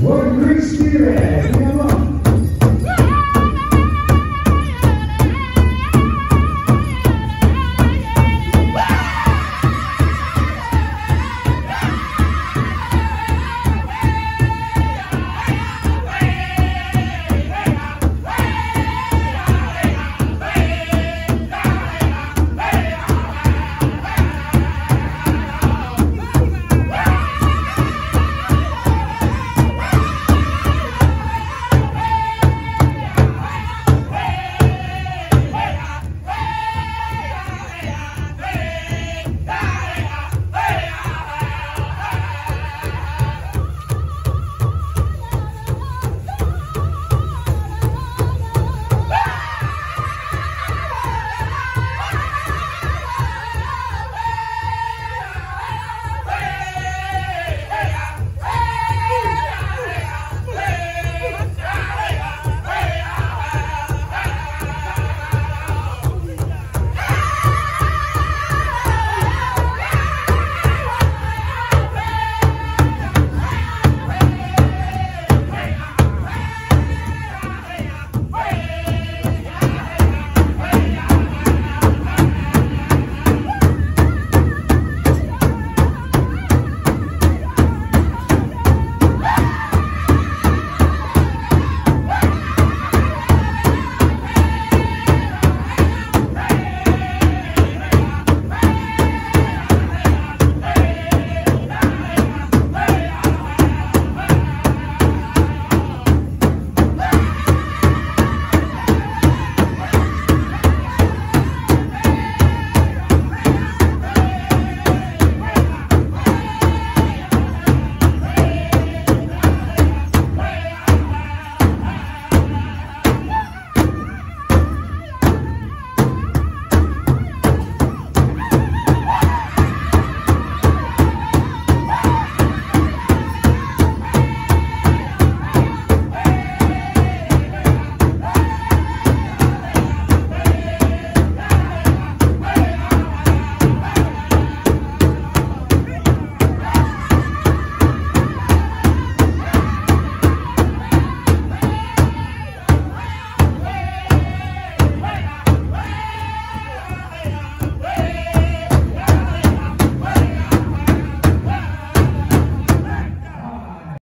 What great spirit!